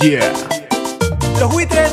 Yeah. Los buitres.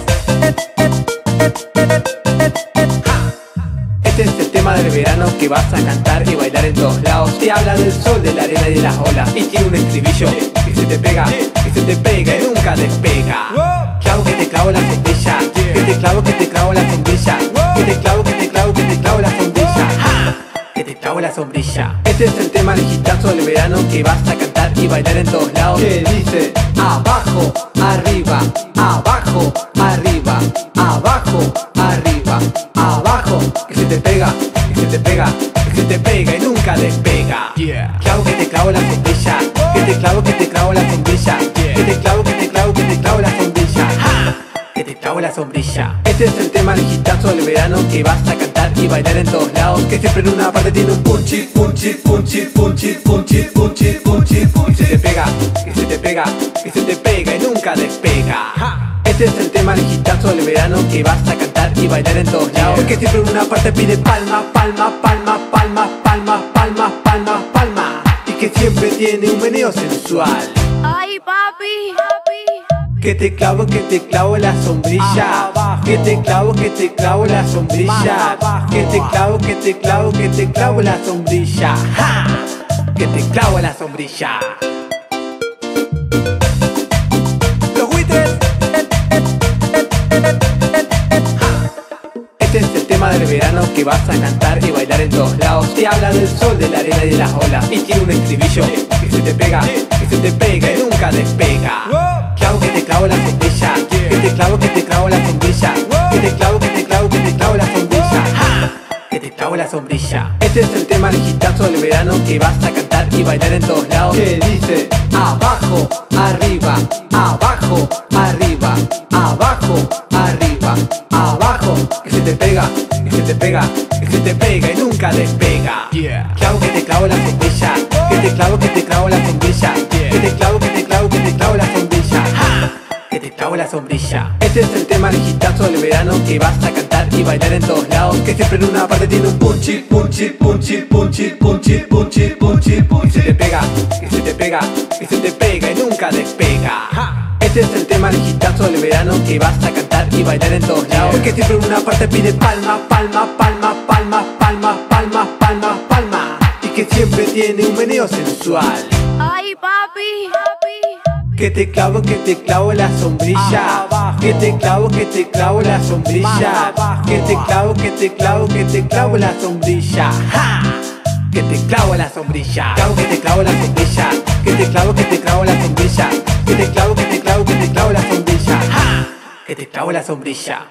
Este es el tema del verano que vas a cantar y bailar en todos lados. Te habla del sol, de la arena y de las olas. Y tiene un estribillo que se te pega, que se te pega y nunca despega. Clavo que te clavo la sombrilla, que te clavo, que te clavo la sombrilla, que te clavo, que te clavo, que te clavo la sombrilla. Que te clavo la sombrilla. Este es el tema del hitazo del verano que vas a cantar y bailar en todos lados. Que dice abajo, arriba, abajo, arriba, abajo, arriba, abajo. Que se te pega, que se te pega, que se te pega y nunca despega. Yeah. Clavo que te clavo la sombrilla, que te clavo, que te clavo la sombrilla, que te clavo, que te clavo, que te clavo la sombrilla. ¡Ja! Que te clavo la sombrilla. Este es el tema del hitazo del verano que vas a cantar y bailar en todos lados. Que siempre en una parte tiene un punchi, punchi, punchi, punchi, punchi, punchi, punchi, punchi. Se te pega, que se te pega, que se te pega Este es el tema del hitazo del verano que vas a cantar y bailar en todos lados. Que siempre en una parte pide palma, palma, palma, palma, palma, palma, palma, palma. Y que siempre tiene un meneo sensual. Ay, papi, papi. Que te clavo, que te clavo la sombrilla. Que te clavo, que te clavo la sombrilla. Que te clavo, que te clavo, que te clavo la sombrilla. ¡Ja! Que te clavo la sombrilla. Este es el tema del verano que vas a cantar y bailar en todos lados. Te habla del sol, de la arena y de las olas. Y tiene un estribillo que se te pega, que se te pega y nunca despega. Clavo que te clavo la sombrilla, que te clavo, que te clavo la sombrilla, que te clavo, que te clavo, que te clavo la sombrilla. Que te clavo la sombrilla. Este es el tema del hitazo del verano que vas a cantar y bailar en todos lados. Que dice abajo, arriba, abajo, arriba, abajo, arriba, abajo. Que se te pega, que se te pega, que se te pega y nunca despega. Yeah. Clavo que te clavo la sombrilla, que te clavo, que te clavo la sombrilla, que te clavo, que te clavo, que te clavo la sombrilla. ¡Ja! Que te clavo la sombrilla. Este es el tema del hitazo del verano que vas a cantar y bailar en todos lados. Que siempre en una parte tiene un punchi, punchi, punchi, punchi, punchi, punchi, punchi, punchi. Se te pega, que se te pega, que se te pega y nunca despega. Este es el tema del hitazo del verano que vas a cantar y bailar en todos lados. Que siempre en una parte pide palma, palma, palma, palma, palma, palma, palma, palma. Y que siempre tiene un meneo sensual. Ay, papi, papi. Que te clavo, que te clavo la sombrilla. Que te clavo, que te clavo la sombrilla. Que te clavo, que te clavo, que te clavo la sombrilla. ¡Ja! Que te clavo la sombrilla. Clavo, que te clavo la sombrilla. Que te clavo, que te clavo la sombrilla. Que te clavo, que Que te clavo la sombrilla.